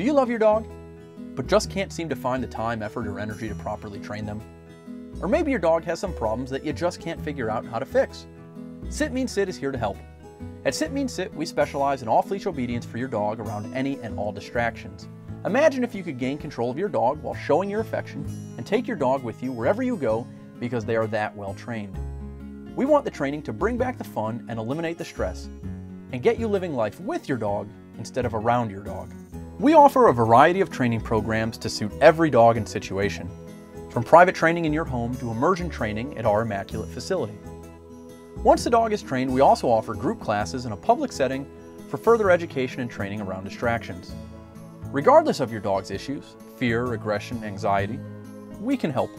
Do you love your dog, but just can't seem to find the time, effort, or energy to properly train them? Or maybe your dog has some problems that you just can't figure out how to fix. Sit Means Sit is here to help. At Sit Means Sit, we specialize in off-leash obedience for your dog around any and all distractions. Imagine if you could gain control of your dog while showing your affection and take your dog with you wherever you go because they are that well trained. We want the training to bring back the fun and eliminate the stress and get you living life with your dog instead of around your dog. We offer a variety of training programs to suit every dog and situation, from private training in your home to immersion training at our Immaculate facility. Once the dog is trained, we also offer group classes in a public setting for further education and training around distractions. Regardless of your dog's issues, fear, aggression, anxiety, we can help.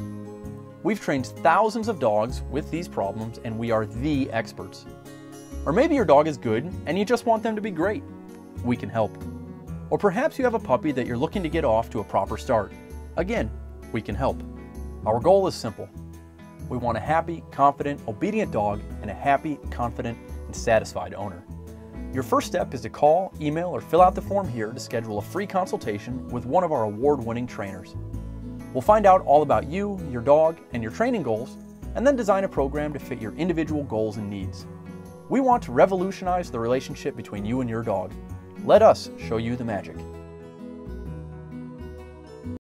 We've trained thousands of dogs with these problems and we are the experts. Or maybe your dog is good and you just want them to be great. We can help. Or perhaps you have a puppy that you're looking to get off to a proper start. Again, we can help. Our goal is simple. We want a happy, confident, obedient dog and a happy, confident, and satisfied owner. Your first step is to call, email, or fill out the form here to schedule a free consultation with one of our award-winning trainers. We'll find out all about you, your dog, and your training goals, and then design a program to fit your individual goals and needs. We want to revolutionize the relationship between you and your dog let us show you the magic.